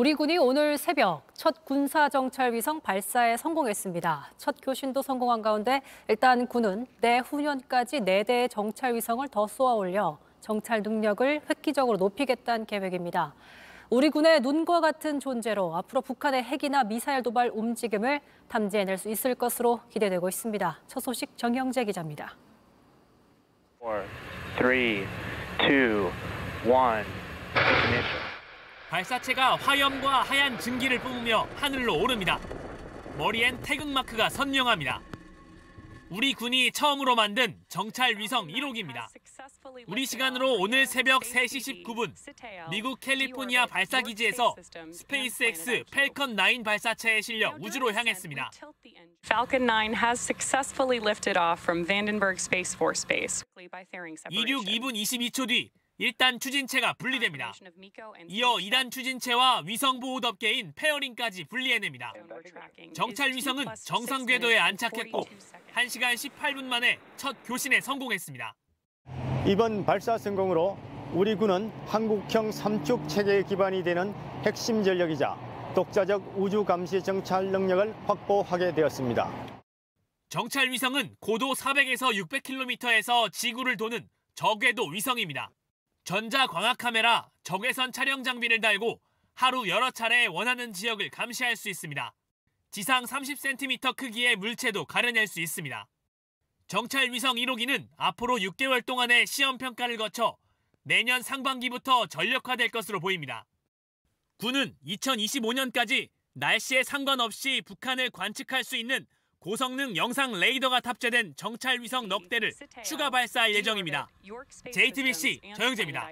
우리 군이 오늘 새벽 첫 군사정찰 위성 발사에 성공했습니다. 첫 교신도 성공한 가운데 일단 군은 내후년까지 4대의 정찰 위성을 더 쏘아 올려 정찰 능력을 획기적으로 높이겠다는 계획입니다. 우리 군의 눈과 같은 존재로 앞으로 북한의 핵이나 미사일 도발 움직임을 탐지해낼 수 있을 것으로 기대되고 있습니다. 첫 소식 정영재 기자입니다. 4, 3, 2, 1, 발사체가 화염과 하얀 증기를 뿜으며 하늘로 오릅니다. 머리엔 태극마크가 선명합니다. 우리 군이 처음으로 만든 정찰 위성 1호기입니다. 우리 시간으로 오늘 새벽 3시 19분 미국 캘리포니아 발사기지에서 스페이스X 펠컨 9 발사체에 실려 우주로 향했습니다. Falcon 9 has successfully lifted off from Vandenberg Space Force Base by fairing 이륙 separation. 2분 22초 뒤 1단 추진체가 분리됩니다. 이어 2단 추진체와 위성 보호 덮개인 페어링까지 분리해냅니다. 정찰 위성은 정상 궤도에 안착했고 1시간 18분 만에 첫 교신에 성공했습니다. 이번 발사 성공으로 우리 군은 한국형 삼축 체계의 기반이 되는 핵심 전력이자 독자적 우주 감시 정찰 능력을 확보하게 되었습니다. 정찰 위성은 고도 400에서 600km에서 지구를 도는 저궤도 위성입니다. 전자 광학 카메라, 적외선 촬영 장비를 달고 하루 여러 차례 원하는 지역을 감시할 수 있습니다. 지상 30cm 크기의 물체도 가려낼 수 있습니다. 정찰 위성 1호기는 앞으로 6개월 동안의 시험 평가를 거쳐 내년 상반기부터 전력화될 것으로 보입니다. 군은 2025년까지 날씨에 상관없이 북한을 관측할 수 있는 고성능 영상 레이더가 탑재된 정찰 위성 넉 대를 추가 발사할 예정입니다. JTBC 정영재입니다.